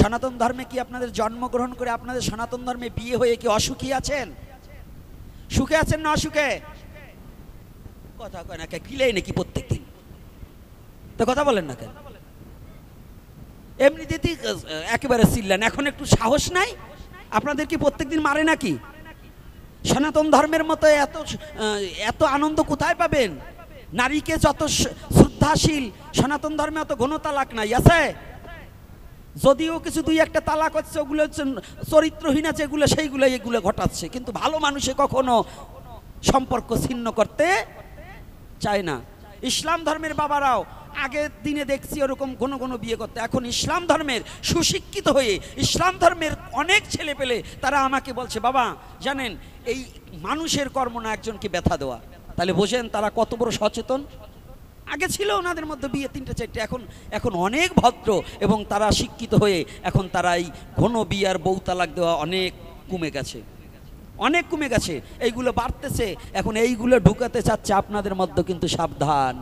সনাতন ধর্মে কি আপনাদের জন্মগ্রহণ করে আপনাদের সনাতন ধর্মে বিয়ে হয়ে কি অসুখী আছেন? সুখে আছেন না অসুখে? কথা কয় না কে কিলেই নাকি প্রত্যেক দিন তো কথা বলেন না কেন? এমনিতে একেবারে চিল্লান। এখন একটু সাহস নাই? আপনাদের কি প্রত্যেকদিন মারে নাকি? সনাতন ধর্মের মতো এত এত আনন্দ কোথায় পাবেন? নারীকে যত শ্রদ্ধাশীল সনাতন ধর্মে অত ঘন তালাক নাই, আছে? যদিও কিছু দুই একটা তালাক হচ্ছে ওগুলো হচ্ছে চরিত্রহীন আছে, এগুলো সেইগুলো, এগুলো ঘটাচ্ছে। কিন্তু ভালো মানুষে কখনো সম্পর্ক ছিন্ন করতে চায় না। ইসলাম ধর্মের বাবারাও আগের দিনে দেখছি ওরকম ঘন ঘন বিয়ে করতে। এখন ইসলাম ধর্মের সুশিক্ষিত হয়ে ইসলাম ধর্মের অনেক ছেলে পেলে তারা আমাকে বলছে, বাবা, জানেন, এই মানুষের কর্ম না একজনকে ব্যথা দেওয়া। তাহলে বোঝেন তারা কত বড় সচেতন? আগে ছিল ওনাদের মধ্যে বিয়ে তিনটে চারটে, এখন এখন অনেক ভদ্র এবং তারা শিক্ষিত হয়ে এখন তারা এই ঘন বিয়ার বউ তালাক দেওয়া অনেক কমে গেছে। অনেক কমে গেছে। এইগুলো বাড়তেছে। এখন এইগুলো ঢুকাতে চাচ্ছে আপনাদের মধ্যে কিন্তু সাবধান।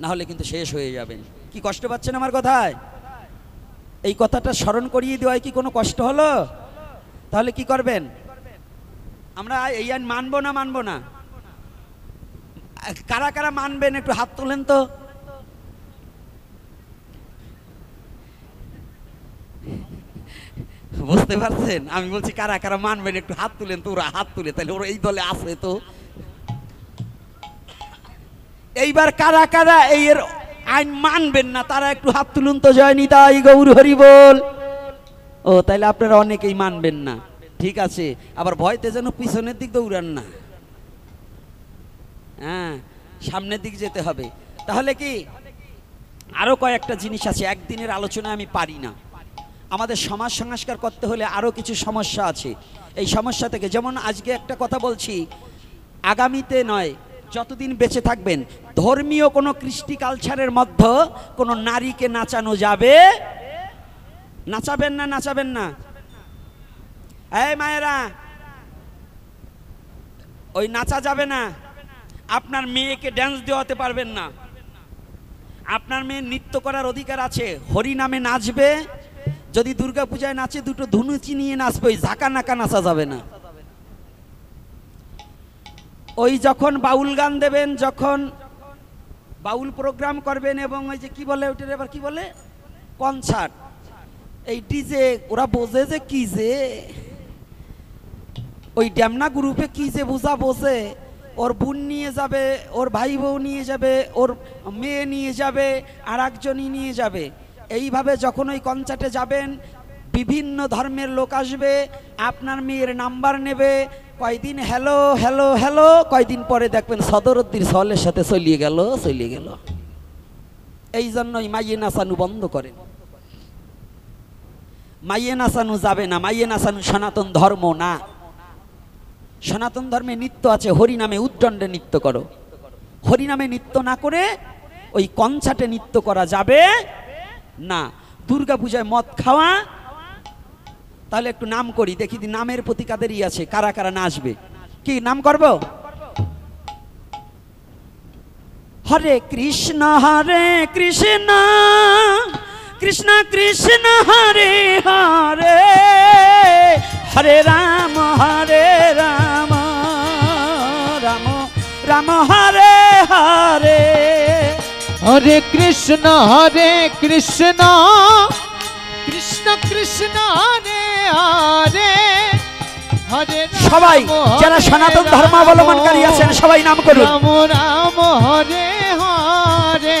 না হলে কিন্তু শেষ হয়ে যাবেন কি কষ্ট পাচ্ছেন আমার কথায়? এই কথাটা স্মরণ করিয়ে দেওয়ায় কি কোনো কষ্ট হলো? তাহলে কি করবেন? আমরা এই আইন মানবো না মানবো না? কারা কারা মানবেন? একটু হাত তোলেন তো। বুঝতে পারছেন? আমি বলছি, কারা কারা মানবেন? একটু হাত তুলেন তো, ওরা হাত তুলে। তাহলে ওরা এই দলে আছে তো। এইবার কারা কারা এই এর আইন মানবেন না, তারা একটু হাত তুলুন তো, জয় নিতাই গৌর হরি বল। ও, তাহলে আপনারা অনেকেই মানবেন না। ঠিক আছে, আবার ভয়তে যেন পিছনের দিক দৌড়ান না। হ্যাঁ সামনের দিক যেতে হবে। তাহলে কি আরও কয়েকটা জিনিস আছে, একদিনের আলোচনা আমি পারি না। আমাদের সমাজ সংস্কার করতে হলে আরও কিছু সমস্যা আছে। এই সমস্যা থেকে যেমন আজকে একটা কথা বলছি, আগামীতে নয়, যতদিন বেঁচে থাকবেন, ধর্মীয় কোনো কৃষ্টি কালচারের মধ্যে কোনো নারীকে নাচানো যাবে? নাচাবেন না নাচাবেন না? এই মায়েরা, ওই নাচা যাবে না। আপনার মেয়েকে ড্যান্স দেওয়াতে পারবেন না। আপনার মেয়ে নৃত্য করার অধিকার আছে। হরি নামে নাচবে। যদি দুর্গা পূজায় নাচে, দুটো ধুনুচি নিয়ে নাচবে, ওই ঝাঁকা নাকা নাচা যাবে না। ওই যখন বাউল গান দেবেন, যখন বাউল প্রোগ্রাম করবেন এবং ওই যে কি বলে ওইটার এবার কি বলে? কনসার্ট। এই ডিজে ওরা বোঝে যে কি যে, ওই ড্যামনা গ্রুপে কি যে বোঝা বোঝে। ওর বোন নিয়ে যাবে, ওর ভাই বউ নিয়ে যাবে, ওর মেয়ে নিয়ে যাবে আর একজনই নিয়ে যাবে। এইভাবে যখন ওই কনসার্টে যাবেন, বিভিন্ন ধর্মের লোক আসবে, আপনার মেয়ের নাম্বার নেবে, কয়দিন হ্যালো হ্যালো হ্যালো কয়দিন পরে দেখবেন সদরদ্দির সলের সাথে চলিয়ে গেল চলিয়ে গেল। এই জন্যই মাইয়ে নাচানু বন্ধ করেন। মাইয়ে নাচানু যাবে না, মাইয়ে নাচানু সনাতন ধর্ম না। সনাতন ধর্মে নৃত্য আছে হরি নামে উদ্দণ্ডে নৃত্য করো। হরি নামে নৃত্য না করে ওই কনসার্টে নৃত্য করা যাবে না। দুর্গা পূজায় মদ খাওয়া, তাহলে একটু নাম করি, দেখি নামের প্রতি কাদেরই আছে, কারা কারা নাচবে কি, নাম করব? হরে কৃষ্ণ হরে কৃষ্ণ কৃষ্ণ কৃষ্ণ হরে হরে হরে রাম হরে রাম রাম রাম হরে হরে হরে কৃষ্ণ হরে কৃষ্ণ কৃষ্ণ কৃষ্ণ হরে হরে সবাই যারা সনাতন রাম, ধর্মাবলম্বনকারী আছেন সবাই নাম করুন। রাম রাম হরে হরে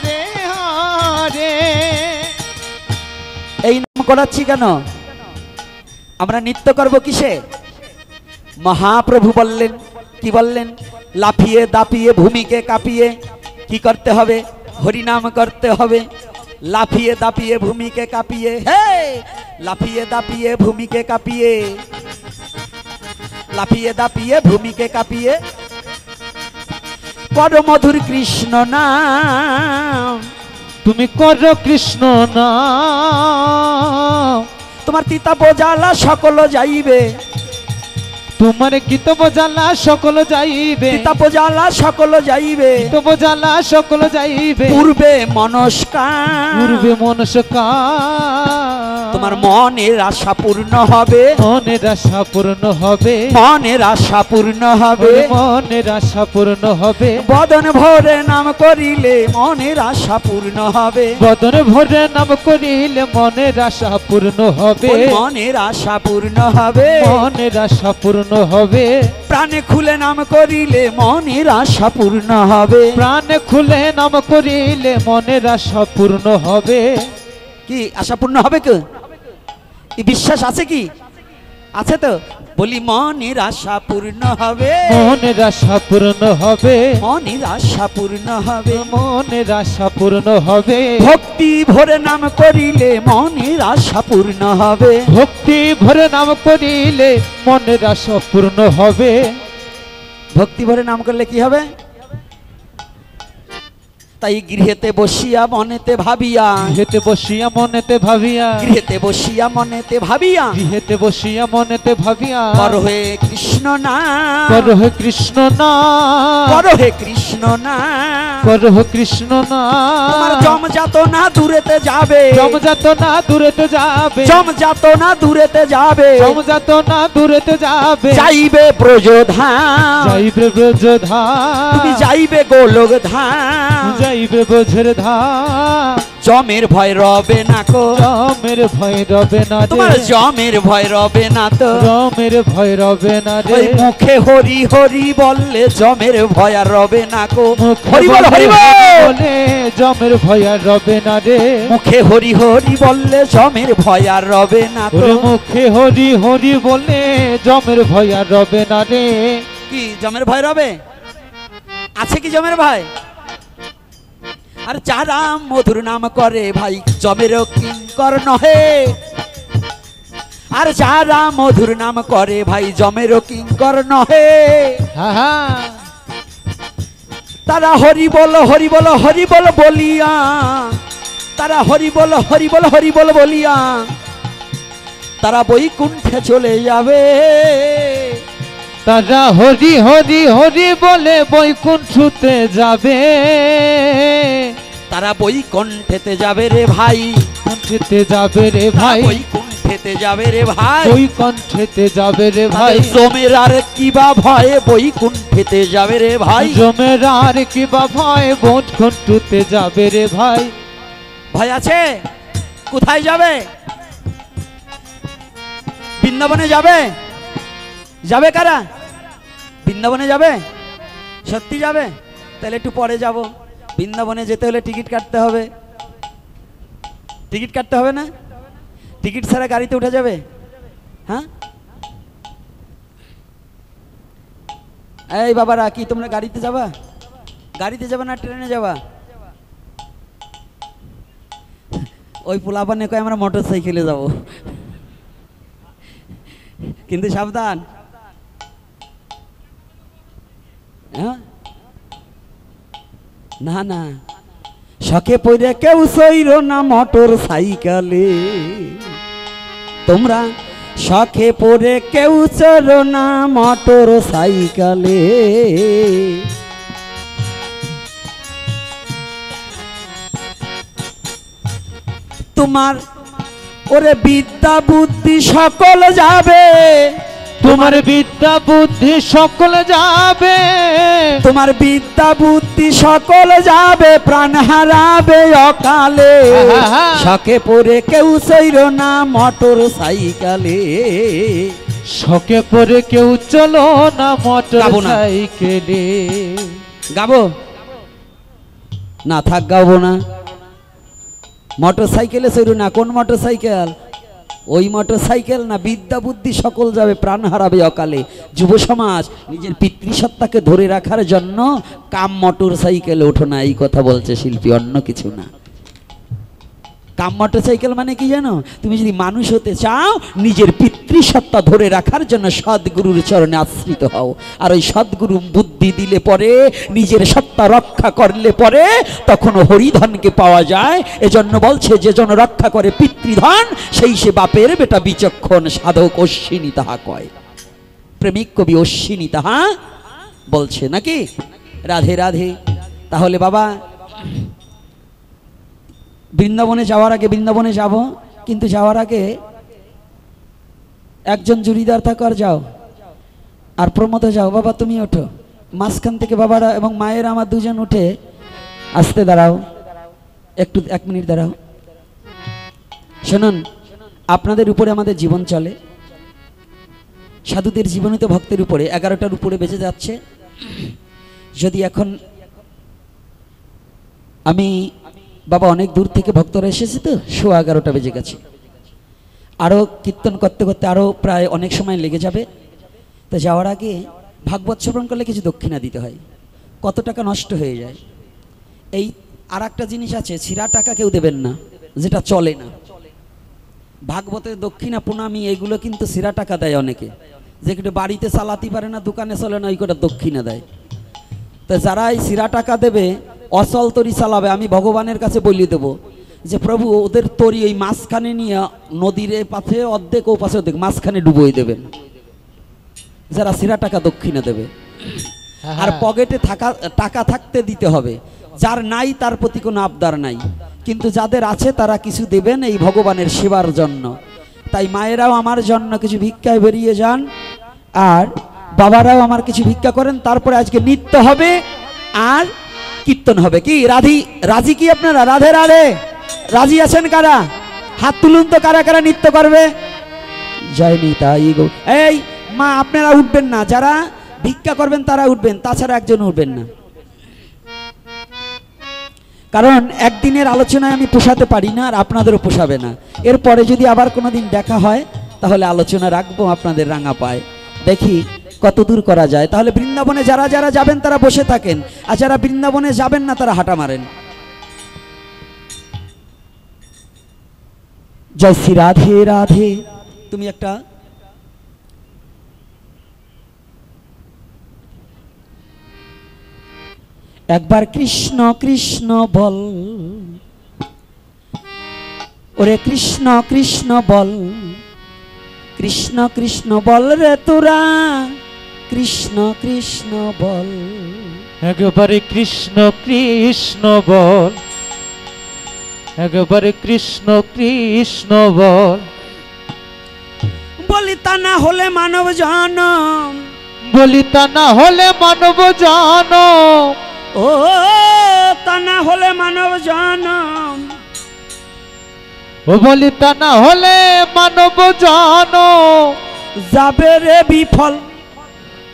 করাচ্ছি কেন? আমরা নৃত্য করব কিসে? মহাপ্রভু বললেন, কি বললেন? লাফিয়ে দাপিয়ে ভূমিকে কাঁপিয়ে কি করতে হবে? হরিনাম করতে হবে। লাফিয়ে দাপিয়ে ভূমিকে কাঁপিয়ে হে লাফিয়ে দাপিয়ে ভূমিকে কাঁপিয়ে, লাফিয়ে দাপিয়ে ভূমিকে কাঁপিয়ে কর মধুর কৃষ্ণ নাম তুমি কর কৃষ্ণ না তোমার তিতা বোঝালা সকল যাইবে। তোমার গীত বোঝালা সকল যাইবে। তিতা বোঝালা সকল যাইবে। গীত বোঝালা সকল যাইবে। পূর্বে মনস্কার। পূর্বে মনস্কার। তোমার মনের আশা পূর্ণ হবে। মনের আশা পূর্ণ হবে। মনের আশা পূর্ণ হবে। মনের আশা পূর্ণ হবে। বদন ভরে নাম করিলে মনের আশা পূর্ণ হবে। বদন ভরে নাম করিলে মনের আশা পূর্ণ হবে। মনের আশা পূর্ণ হবে। মনের আশা পূর্ণ হবে। প্রাণে খুলে নাম করিলে মনের আশা পূর্ণ হবে। প্রাণে খুলে নাম করিলে মনের আশা পূর্ণ হবে। কি আশা পূর্ণ হবে কি বিশ্বাস আছে কি? আছে তো? বলি মনের আশা পূর্ণ হবে। মনের আশা পূর্ণ হবে। মনের আশা পূর্ণ হবে। মনের আশা পূর্ণ হবে। ভক্তি ভরে নাম করিলে মনের আশা পূর্ণ হবে। ভক্তি ভরে নাম করিলে মনের আশা পূর্ণ হবে। ভক্তি ভরে নাম করলে কি হবে? তাই গৃহেতে বসিয়া মনেতে ভাবিয়া। গৃহেতে বসিয়া মনেতে ভাবিয়া। গৃহেতে বসিয়া মনেতে ভাবিয়া। গৃহেতে বসিয়া মনেতে ভাবিয়া। কর হয়ে কৃষ্ণ না। কর হে কৃষ্ণ না। কর হে কৃষ্ণ না। কর হে কৃষ্ণ না। তোমার জমজাত না দূরেতে যাবে। জমজাত না দূরেতে যাবে। জমজাত না দূরেতে যাবে। জমজাত না দূরেতে যাবে। যাইবে ব্রজধাম। যাইবে ব্রজধাম। তুমি যাইবে গোলক ধাম যাইবে বোঝের ধাম জমের ভয় রবে না কো রমের ভয় রবে না তোমার জমের ভয় রবে না তো। রমের ভয় রবে না রে। ওই মুখে হরি হরি বললে জমের ভয় আর রবে না কো হরি বল হরি বল! জমের ভয় আর রবে না রে। মুখে হরি হরি বললে জমের ভয় আর রবে না তো। মুখে হরি হরি বলে জমের ভয় আর রবে না রে। কি জমের ভয় রবে? আছে কি জমের ভয়? আর যারা মধুর নাম করে ভাই জমের কিঙ্কর নহে। আর যারা মধুর নাম করে ভাই জমের কিঙ্কর নহে। হ্যাঁ হ্যাঁ। তারা হরি বল হরি বল হরি বল বলিয়া। তারা হরি বল হরি বল হরি বল বলিয়া। তারা বৈকুণ্ঠে চলে যাবে। তারা হরি হরি হরি বলে বৈকুণ্ঠতে যাবে। তারা বৈকুণ্ঠেতে যাবে রে ভাই। কুণ্ঠেতে যাবে রে ভাই। ভাই বৈকুণ্ঠেতে যাবে রে ভাই। বৈকুণ্ঠেতে যাবে রে ভাই। জমের আর কিবা ভয়ে বৈকুণ্ঠেতে যাবে রে ভাই। জমের আর কি বা ভয় বৈকুণ্ঠতে যাবে রে ভাই। ভয় আছে? কোথায় যাবে? বৃন্দাবনে যাবে? যাবে কারা? বৃন্দাবনে যাবে? সত্যি যাবে? তাহলে একটু পরে যাব। বৃন্দাবনে যেতে হলে টিকিট কাটতে হবে। টিকিট কাটতে হবে না? টিকিট ছাড়া গাড়িতে উঠে যাবে? হ্যাঁ? এই বাবারা, কি তোমরা গাড়িতে যাবা? গাড়িতে যাবা না ট্রেনে যাবা? ওই পোলাপানে কয়, আমরা মোটর সাইকেলে যাব। কিন্তু সাবধান। হ্যাঁ? না না। শখে পড়ে কেউ সইর না মোটর সাইকেলে। তোমরা শখে পড়ে কেউ চড় না মোটর সাইকেলে। তোমার ওরে বিদ্যা বুদ্ধি সকল যাবে। তোমার বিদ্যা বুদ্ধি সকল যাবে। তোমার বিদ্যা বুদ্ধি সকল যাবে প্রাণ হারাবে অকালে। শখে পরে কেউ সৈর না মোটর সাইকেলে। শখে পরে কেউ চলো না মোটর। সাইকেলে। গাবো। না থাক গাবো না। মোটর সাইকেলে সৈর না কোন মোটর সাইকেল? ওই মোটর সাইকেল না বিদ্যা বুদ্ধি সকল যাবে, প্রাণ হারাবে অকালে। যুব সমাজ, নিজের পিতৃসত্তাকে ধরে রাখার জন্য কাম মোটর সাইকেলে ওঠো না, এই কথা বলছে শিল্পী, অন্য কিছু না। কাম মোটর সাইকেল মানে কি জানো? তুমি যদি মানুষ হতে চাও, নিজের পিতৃসত্তা ধরে রাখার জন্য সদ্গুরুর চরণে আশ্রিত হও। আর ওই সদ্গুরু বুদ্ধি দিলে পরে, নিজের সত্তা রক্ষা করলে পরে তখন হরিধনকে পাওয়া যায়। এজন্য বলছে, যে জন রক্ষা করে পিতৃধন, সেই সে বাপের বেটা বিচক্ষণ সাধক অশ্বিনী তাহা কয়। প্রেমিক কবি অশ্বিনী তাহা বলছে নাকি? রাধে রাধে। তাহলে বাবা বৃন্দাবনে যাওয়ার আগে বৃন্দাবনে যাব, কিন্তু যাওয়ার আগে একজন জুড়িদার থাকো আর যাও। আর প্রমোদে যাও, বাবা তুমি ওঠো। মাঝখান থেকে বাবারা এবং মায়ের আমার দুজন উঠে আসতে দাঁড়াও। একটু এক মিনিট দাঁড়াও। শুনুন, আপনাদের উপরে আমাদের জীবন চলে। সাধুদের জীবনিত ভক্তের উপরে, এগারোটার উপরে বেঁচে যাচ্ছে। যদি এখন আমি বাবা অনেক দূর থেকে ভক্তরা এসেছে তো শো এগারোটা বেজে গেছে। আরও কীর্তন করতে করতে আরও প্রায় অনেক সময় লেগে যাবে। তো যাওয়ার আগে ভাগবত শ্রবণ করলে কিছু দক্ষিণা দিতে হয়। কত টাকা নষ্ট হয়ে যায়। এই আর একটা জিনিস আছে ছিঁড়া টাকা কেউ দেবেন না, যেটা চলে না। ভাগবতের দক্ষিণা, প্রণামী, এগুলো কিন্তু সিরা টাকা দেয় অনেকে। যে একটু বাড়িতে চালাতে পারে না, দোকানে চলে না, ওই কটা দক্ষিণা দেয়। তো যারা এই সিরা টাকা দেবে অচল তরি চালাবে আমি ভগবানের কাছে বলি দেব যে প্রভু ওদের তরি ওই মাঝখানে নিয়ে নদীর পাশে অর্ধেক ও পাশে অর্ধেক মাঝখানে ডুবোই দেবেন। যারা সিরা টাকা দক্ষিণে দেবে। আর পকেটে থাকা টাকা থাকতে দিতে হবে। যার নাই তার প্রতি কোনো আবদার নাই। কিন্তু যাদের আছে তারা কিছু দেবেন এই ভগবানের সেবার জন্য। তাই মায়েরাও আমার জন্য কিছু ভিক্ষায় বেরিয়ে যান। আর বাবারাও আমার কিছু ভিক্ষা করেন। তারপরে আজকে নৃত্য হবে। আর কীর্তন হবে কি? রাধি রাজি কি আপনারা? রাধে রাধে। রাজি আছেন কারা? হাত তুলুন তো কারা কারা নৃত্য করবে? জয় নিতাই গো এই, মা, আপনারা উঠবেন না। যারা ভিক্ষা করবেন, তারা উঠবেন। তাছাড়া একজন উঠবেন না। কারণ একদিনের আলোচনায় আমি পোষাতে পারি না আর আপনাদেরও পোষাবে না। এরপরে যদি আবার কোনোদিন দেখা হয়, তাহলে আলোচনা রাখব আপনাদের রাঙা পায়। দেখি কত দূর করা যায়? তাহলে বৃন্দাবনে যারা যারা যাবেন, তারা বসে থাকেন। আর যারা বৃন্দাবনে যাবেন না, তারা হাঁটা মারেন। জয় শ্রী রাধে রাধে। তুমি একটা একবার কৃষ্ণ কৃষ্ণ বল। ওরে কৃষ্ণ কৃষ্ণ বল। কৃষ্ণ কৃষ্ণ বল রে তোরা। কৃষ্ণ কৃষ্ণ বল। একবারে কৃষ্ণ কৃষ্ণ বল। একবারে কৃষ্ণ কৃষ্ণ বল। বলি তা না হলে মানব জনম। বলি তা না হলে মানব জান ও তা না হলে মানব জনম। ও বলি তা না হলে মানব জান যাবে রে বিফল।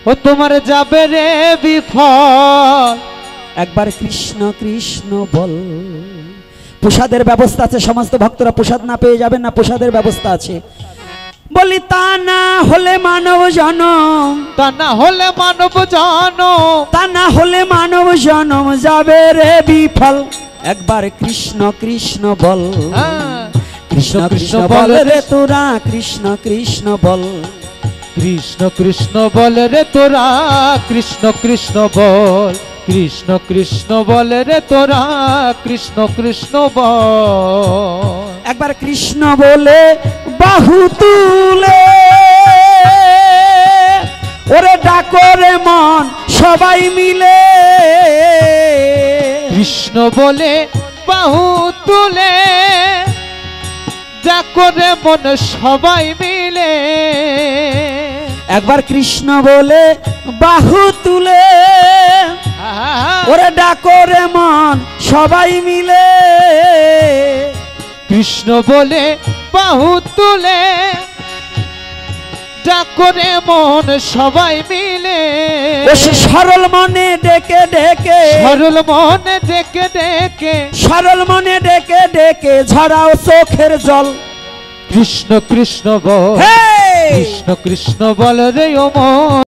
ও তোমার যাবে রে বিফল। একবার কৃষ্ণ কৃষ্ণ বল। প্রসাদের ব্যবস্থা আছে সমস্ত ভক্তরা প্রসাদ না পেয়ে যাবেন না প্রসাদের ব্যবস্থা আছে। বলি তা না হলে মানব জনম। তা না হলে মানব জান তা না হলে মানব জনম যাবে রে বিফল। একবার কৃষ্ণ কৃষ্ণ বল। কৃষ্ণ কৃষ্ণ বল। রে তোরা কৃষ্ণ কৃষ্ণ বল। কৃষ্ণ কৃষ্ণ বলে রে তোরা কৃষ্ণ কৃষ্ণ বল কৃষ্ণ কৃষ্ণ বলে রে তোরা কৃষ্ণ কৃষ্ণ বল। একবার কৃষ্ণ বলে বাহু তুলে ওরে ডাকরে মন সবাই মিলে। কৃষ্ণ বলে বাহু তুলে যা করে মন সবাই মিলে। একবার কৃষ্ণ বলে বাহু তুলে। ওরে ডাকরে মন সবাই মিলে। কৃষ্ণ বলে বাহু তুলে। যা করে মন সবাই মিলে। সরল মনে ডেকে ডেকে। সরল মনে ডেকে ডেকে। সরল মনে ডেকে ডেকে ঝরাও চোখের জল। কৃষ্ণ কৃষ্ণ বল হে কৃষ্ণ কৃষ্ণ বল রে ও মন।